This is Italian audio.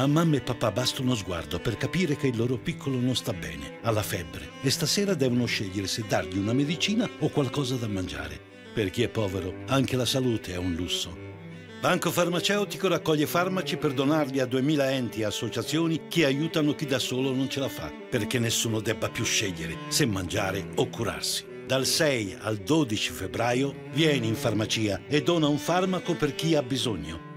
A mamma e papà basta uno sguardo per capire che il loro piccolo non sta bene, ha la febbre e stasera devono scegliere se dargli una medicina o qualcosa da mangiare. Per chi è povero, anche la salute è un lusso. Banco Farmaceutico raccoglie farmaci per donarli a 2000 enti e associazioni che aiutano chi da solo non ce la fa, perché nessuno debba più scegliere se mangiare o curarsi. Dal 6 al 12 febbraio vieni in farmacia e dona un farmaco per chi ha bisogno.